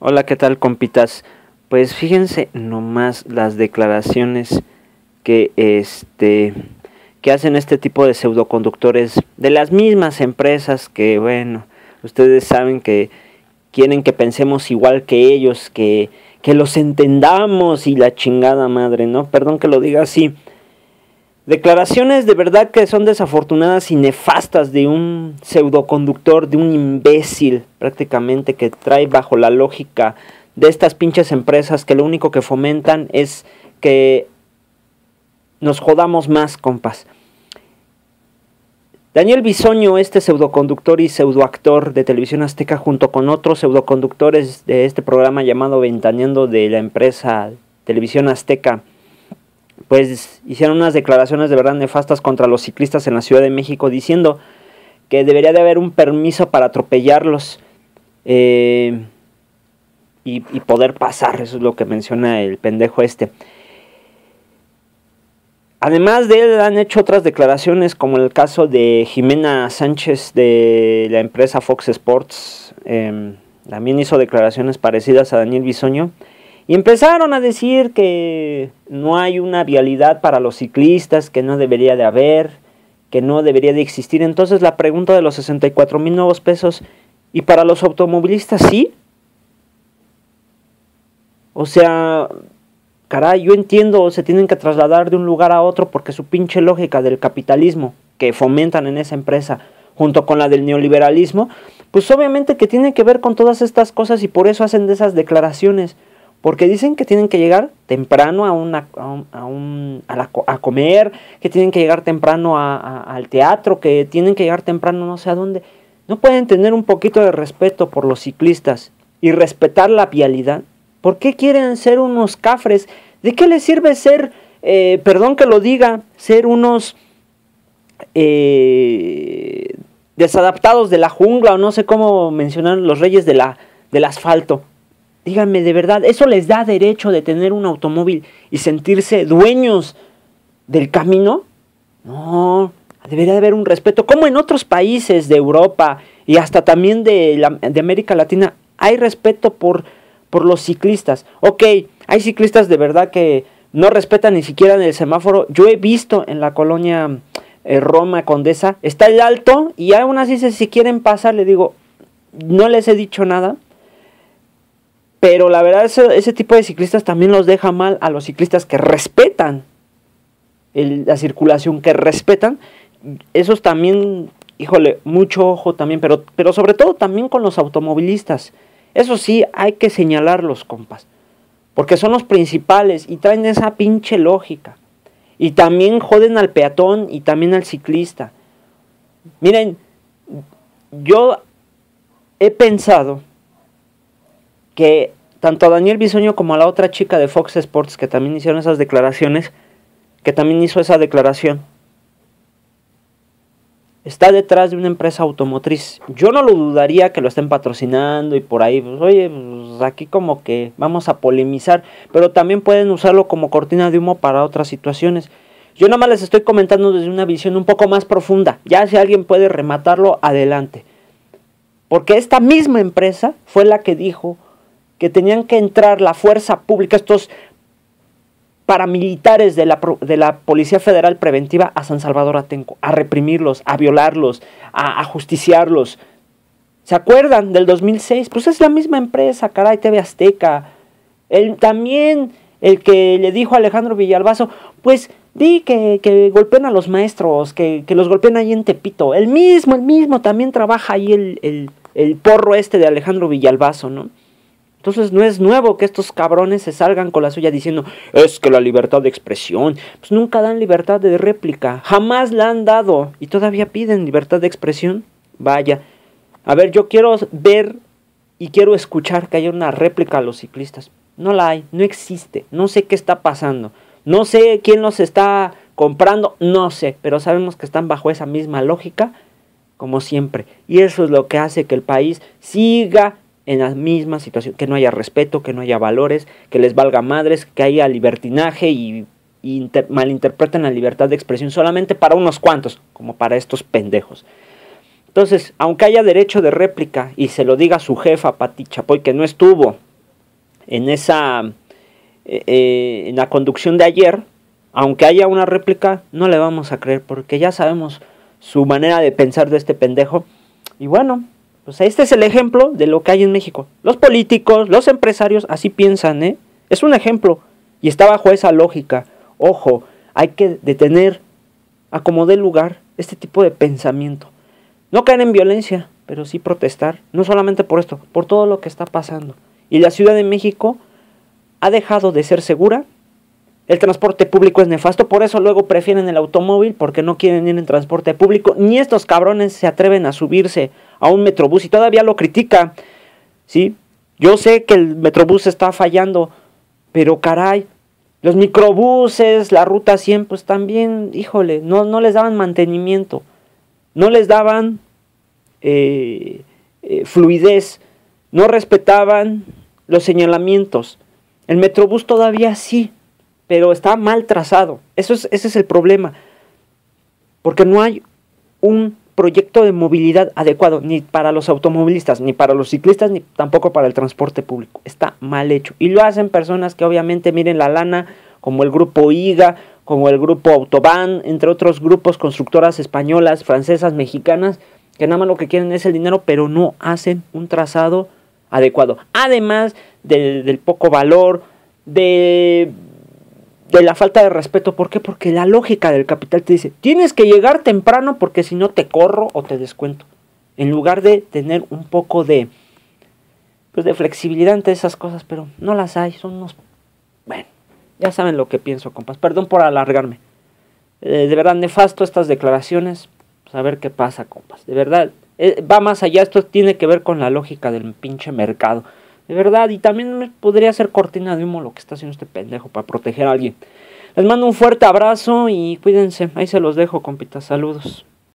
Hola, ¿qué tal, compitas? Pues fíjense nomás las declaraciones que este que hacen este tipo de pseudoconductores de las mismas empresas que bueno, ustedes saben que quieren que pensemos igual que ellos, que que los entendamos y la chingada madre, ¿no? Perdón que lo diga así. Declaraciones de verdad que son desafortunadas y nefastas de un pseudoconductor, de un imbécil prácticamente que trae bajo la lógica de estas pinches empresas que lo único que fomentan es que nos jodamos más, compas. Daniel Bisoño, este pseudoconductor y pseudoactor de televisión azteca, junto con otros pseudoconductores de este programa llamado Ventaneando de la empresa Televisión Azteca, pues hicieron unas declaraciones de verdad nefastas contra los ciclistas en la Ciudad de México diciendo que debería de haber un permiso para atropellarlos eh, y, poder pasar, eso es lo que menciona el pendejo este. Además de él han hecho otras declaraciones como el caso de Jimena Sánchez de la empresa Fox Sports, eh, también hizo declaraciones parecidas a Daniel Bisoño y empezaron a decir que no hay una vialidad para los ciclistas, que no debería de haber, que no debería de existir. Entonces la pregunta de los 64 mil nuevos pesos, ¿y para los automovilistas sí? O sea, caray, yo entiendo, se tienen que trasladar de un lugar a otro porque su pinche lógica del capitalismo que fomentan en esa empresa, junto con la del neoliberalismo, pues obviamente que tiene que ver con todas estas cosas y por eso hacen de esas declaraciones. Porque dicen que tienen que llegar temprano a, una, a, un, a, comer, que tienen que llegar temprano al teatro, que tienen que llegar temprano no sé a dónde. No pueden tener un poquito de respeto por los ciclistas y respetar la vialidad. ¿Por qué quieren ser unos cafres? ¿De qué les sirve ser, eh, perdón que lo diga, ser unos eh, desadaptados de la jungla o no sé cómo mencionar los reyes de la, del asfalto? Díganme, de verdad, ¿eso les da derecho de tener un automóvil y sentirse dueños del camino? No, debería de haber un respeto. Como en otros países de Europa y hasta también de, de América Latina hay respeto por, por los ciclistas. Ok, hay ciclistas de verdad que no respetan ni siquiera el semáforo. Yo he visto en la colonia eh, Roma Condesa, está el alto y aún así si quieren pasar, le digo, no les he dicho nada pero la verdad, ese, ese, tipo de ciclistas también los deja mal a los ciclistas que respetan la circulación, que respetan. Esos también, híjole, mucho ojo también, pero, pero sobre todo también con los automovilistas. Eso sí, hay que señalarlos, compas. Porque son los principales y traen esa pinche lógica. Y también joden al peatón y también al ciclista. Miren, yo he pensado que tanto a Daniel Bisoño como a la otra chica de Fox Sports que también hicieron esas declaraciones, que también hizo esa declaración, está detrás de una empresa automotriz. Yo no lo dudaría que lo estén patrocinando y por ahí, pues, oye, pues aquí como que vamos a polemizar, pero también pueden usarlo como cortina de humo para otras situaciones. Yo nada más les estoy comentando desde una visión un poco más profunda. Ya si alguien puede rematarlo, adelante. Porque esta misma empresa fue la que dijo que tenían que entrar la fuerza pública, estos paramilitares de la, de la Policía Federal Preventiva a San Salvador Atenco, a reprimirlos, a violarlos, a, justiciarlos. ¿Se acuerdan del 2006? Pues es la misma empresa, caray, TV Azteca. El, también el que le dijo a Alejandro Villalbazo, pues di que, que golpeen a los maestros, que, que, los golpeen ahí en Tepito. El mismo, el mismo, también trabaja ahí el, el, el porro este de Alejandro Villalbazo, ¿no? Entonces no es nuevo que estos cabrones se salgan con la suya diciendo, es que la libertad de expresión, pues nunca dan libertad de réplica, jamás la han dado. Y todavía piden libertad de expresión. Vaya, a ver, yo quiero ver y quiero escuchar que haya una réplica a los ciclistas. No la hay, no existe, no sé qué está pasando, no sé quién los está comprando, no sé, pero sabemos que están bajo esa misma lógica como siempre. Y eso es lo que hace que el país siga en la misma situación, que no haya respeto, que no haya valores, que les valga madres, que haya libertinaje y, malinterpreten la libertad de expresión solamente para unos cuantos, como para estos pendejos. Entonces, aunque haya derecho de réplica y se lo diga su jefa Pati Chapoy, que no estuvo en esa eh, eh, en la conducción de ayer, aunque haya una réplica, no le vamos a creer porque ya sabemos su manera de pensar de este pendejo. Y bueno, pues este es el ejemplo de lo que hay en México. Los políticos, los empresarios así piensan, ¿eh? Es un ejemplo y está bajo esa lógica. Ojo, hay que detener a como dé lugar este tipo de pensamiento. No caer en violencia, pero sí protestar, no solamente por esto, por todo lo que está pasando. Y la Ciudad de México ha dejado de ser segura. El transporte público es nefasto, por eso luego prefieren el automóvil porque no quieren ir en transporte público. Ni estos cabrones se atreven a subirse a un metrobús y todavía lo critica. ¿Sí? Yo sé que el metrobús está fallando, pero caray, los microbuses, la ruta 100, pues también, híjole, no, no les daban mantenimiento, no les daban eh, eh, fluidez, no respetaban los señalamientos. El Metrobús todavía sí, pero está mal trazado. Eso es, ese es el problema. Porque no hay un proyecto de movilidad adecuado ni para los automovilistas, ni para los ciclistas, ni tampoco para el transporte público. Está mal hecho. Y lo hacen personas que obviamente miren la lana, como el grupo IGA, como el grupo Autobahn, entre otros grupos constructoras españolas, francesas, mexicanas, que nada más lo que quieren es el dinero, pero no hacen un trazado adecuado. Además del, poco valor, de, de la falta de respeto. ¿Por qué? Porque la lógica del capital te dice, tienes que llegar temprano porque si no te corro o te descuento. En lugar de tener un poco de, pues de flexibilidad ante esas cosas, pero no las hay, son unos... Bueno, ya saben lo que pienso, compas. Perdón por alargarme. Eh, de verdad, nefasto estas declaraciones. Pues a ver qué pasa, compas. De verdad, eh, va más allá. Esto tiene que ver con la lógica del pinche mercado. De verdad, y también podría ser cortina de humo lo que está haciendo este pendejo para proteger a alguien. Les mando un fuerte abrazo y cuídense. Ahí se los dejo, compitas. Saludos.